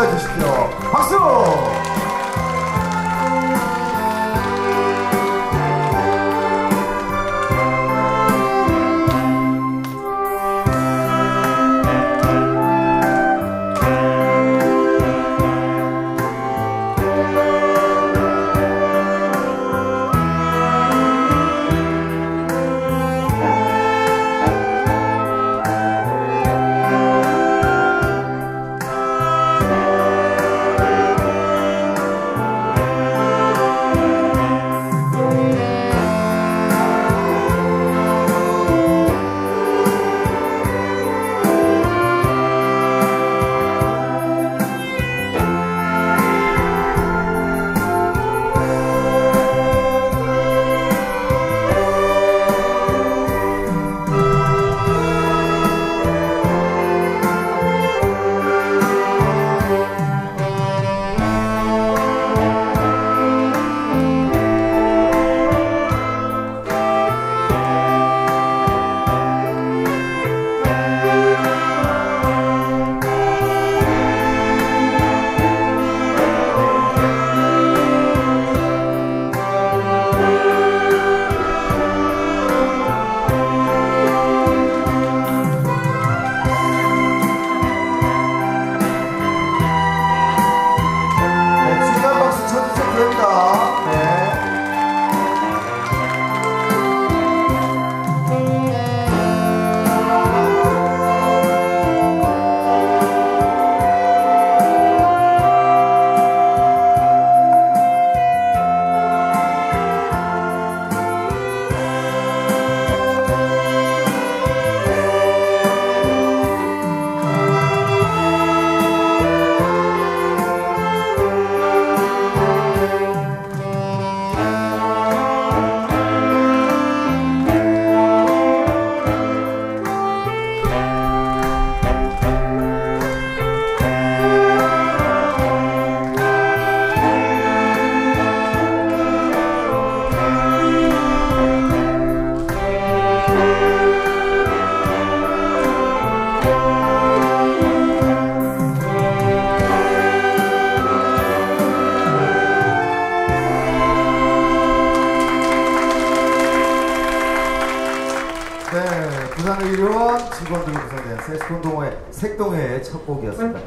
불러주십시오. 박수! 일원 직원들로 구성된 세스콘 동호회 색동회의 첫 곡이었습니다.